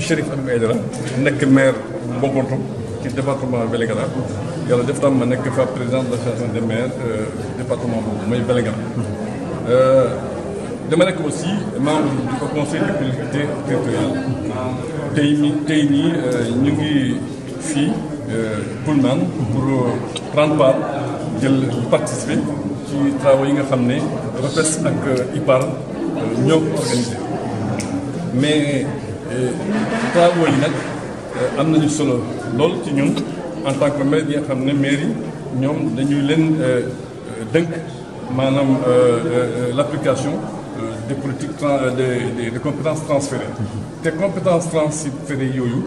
Chérif Abib Aïdara nekk maire Mbonkonto ci département Vélingara. Yàlla def tam ma nekk fa président de l'association des maires département boobu mooy Vélingara. Dama nekk aussi membre du conseil de collectivité territoriale tey mi tey nii Pullman pour prendre part jël participer ci travaux yi nga xam ne REPES ak organisé. Mais travaux yi nag am nañu solo lool ci ñun en tant que maire yi nga xam ne maire yi ñoom dañuy leen dënk maanaam l'application des politiques des des compétences transférées. Te compétences transférées yooyu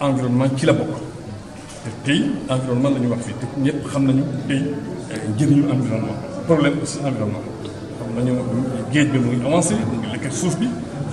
environnement ci la bokk. Te tey environnement la ñu wax fii. Te ñëpp xam nañu tey njëriñu environnement problème aussi environnement. Xam nañu géej bi mu ngi avancé mu ngi lekk suuf bi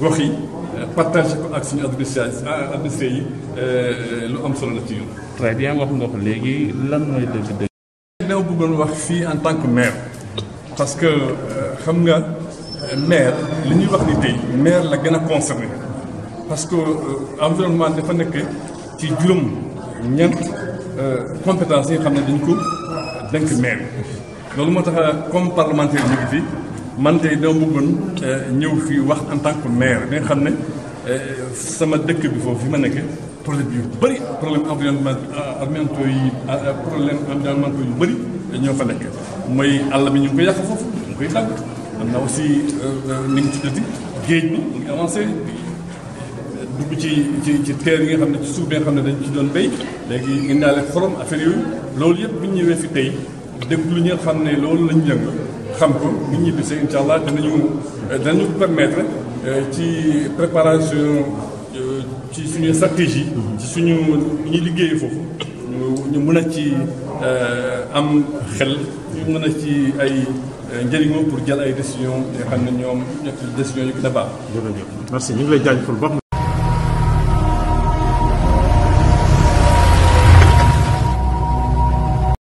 gox yi partage ko ak suñu administration administré yi lu am solo la ci ñun. très bien wax nga ko léegi lan mooy dëgg-dëgg? dama bëggoon wax fii en tant que maire parce que xam nga maire li ñuy wax ni tey maire la gën a concerné parce que environnement dafa nekk ci juróom ñeent compétence yi nga xam ne dañ ko maire loolu moo tax comme parlementaire ñu ngi fi man tey dama bëggoon ñëw fii wax en tant que maire bi xam ne sama dëkk bi foofu fi ma problème yu bëri problème environnement environnementaux yi problème environnementaux yu bëri ñoo fa nekk. Mooy àll bi ñu ngi koy yàq foofu ñu ngi koy am na aussi ni ngi tuddati géej bi mu ngi avancé dugg ci ci ci terre yi nga xam ne ci suuf bi nga xam ne dañ ci doon béy léegi indaale xorom affaire yooyu. Loolu yëpp bu ñu ñëwee fi tey nga xam ne loolu yëngu xam ko danañu permettre ci préparation ci suñu stratégie ci suñu njëriñoo pour jërëjëf. Merci